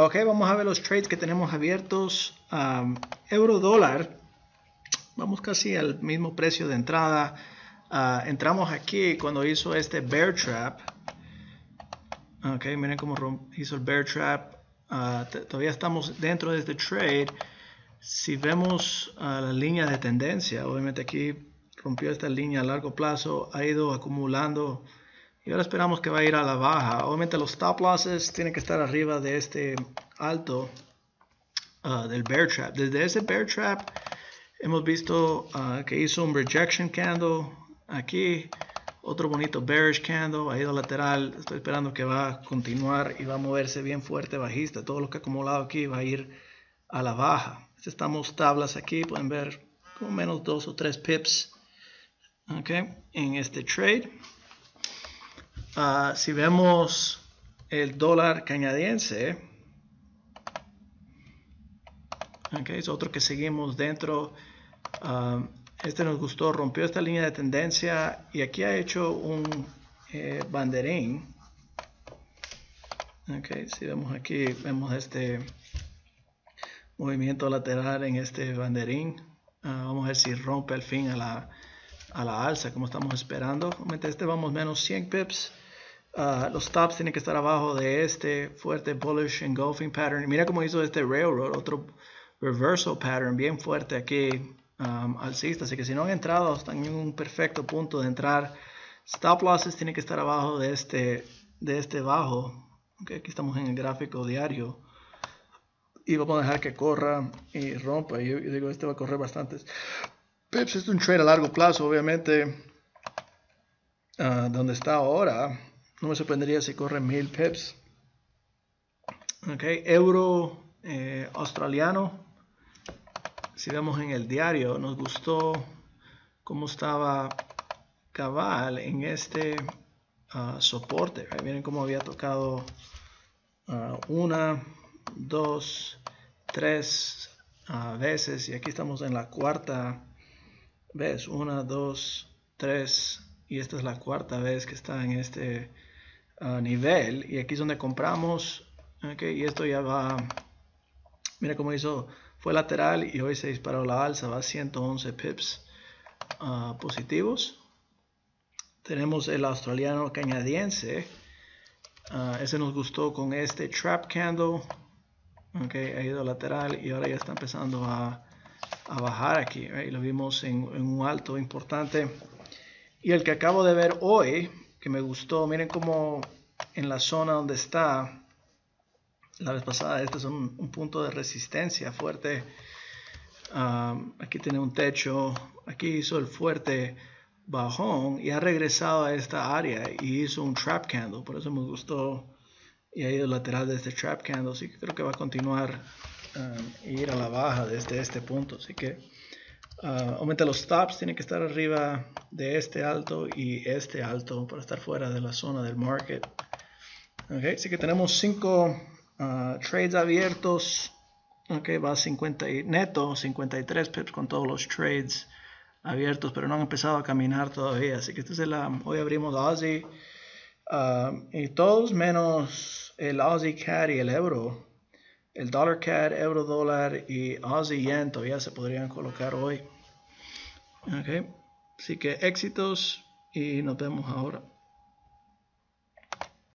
Ok, vamos a ver los trades que tenemos abiertos. Um, euro dólar. Vamos casi al mismo precio de entrada. Uh, entramos aquí cuando hizo este bear trap. Ok, miren cómo hizo el bear trap. Uh, todavía estamos dentro de este trade. Si vemos uh, la línea de tendencia, obviamente aquí rompió esta línea a largo plazo, ha ido acumulando y ahora esperamos que va a ir a la baja. Obviamente los stop losses tienen que estar arriba de este alto uh, del bear trap. Desde ese bear trap hemos visto uh, que hizo un rejection candle aquí. Otro bonito bearish candle, ido lateral. Estoy esperando que va a continuar y va a moverse bien fuerte bajista. Todo lo que ha acumulado aquí va a ir a la baja. Estamos tablas aquí, pueden ver como menos dos o tres pips okay, en este trade. Ah, si vemos el dólar canadiense, okay, es otro que seguimos dentro. Ah, este nos gustó, rompió esta línea de tendencia y aquí ha hecho un eh, banderín. Okay, si vemos aquí, vemos este movimiento lateral en este banderín. Ah, vamos a ver si rompe al fin a la, a la alza como estamos esperando. Este vamos menos 100 pips. Ah, los tops tienen que estar abajo de este fuerte bullish engulfing pattern. Mira cómo hizo este railroad, otro reversal pattern bien fuerte aquí um, alcista. Así que si no han entrado, están en un perfecto punto de entrar. Stop losses tienen que estar abajo de este, de este bajo. Okay, aquí estamos en el gráfico diario. Y vamos a dejar que corra y rompa. Yo, yo digo, este va a correr bastantes pips. Es un trade a largo plazo, obviamente. Uh, donde está ahora no me sorprendería si corre mil pips. Ok, euro eh, australiano. Si vemos en el diario, nos gustó cómo estaba cabal en este uh, soporte. Miren cómo había tocado uh, una, dos, tres uh, veces. Y aquí estamos en la cuarta vez. Una, dos, tres. Y esta es la cuarta vez que está en este nivel y aquí es donde compramos y esto ya va mira cómo hizo fue lateral y hoy se disparó la alza va a 111 pips ah, positivos. Tenemos el australiano canadiense ah, ese nos gustó con este trap candle okay, ha ido lateral y ahora ya está empezando a, a bajar aquí lo vimos en, en un alto importante. Y el que acabo de ver hoy que me gustó. Miren cómo en la zona donde está la vez pasada, este es un, punto de resistencia fuerte. aquí tiene un techo. Aquí hizo el fuerte bajón y ha regresado a esta área y hizo un trap candle. Por eso me gustó y ha ido lateral de este trap candle. Así que creo que va a continuar um, ir a la baja desde este punto. Así que Uh, aumenta los stops, tiene que estar arriba de este alto y este alto para estar fuera de la zona del market. Okay, así que tenemos 5 uh, trades abiertos. Okay, va 50 y neto, 53 pips con todos los trades abiertos, pero no han empezado a caminar todavía. Así que este es la, hoy abrimos Aussie uh, y todos menos el Aussie CAD y el euro el dollar CAD, euro dólar y Aussie yen todavía se podrían colocar hoy. Okay. Así que éxitos y nos vemos ahora.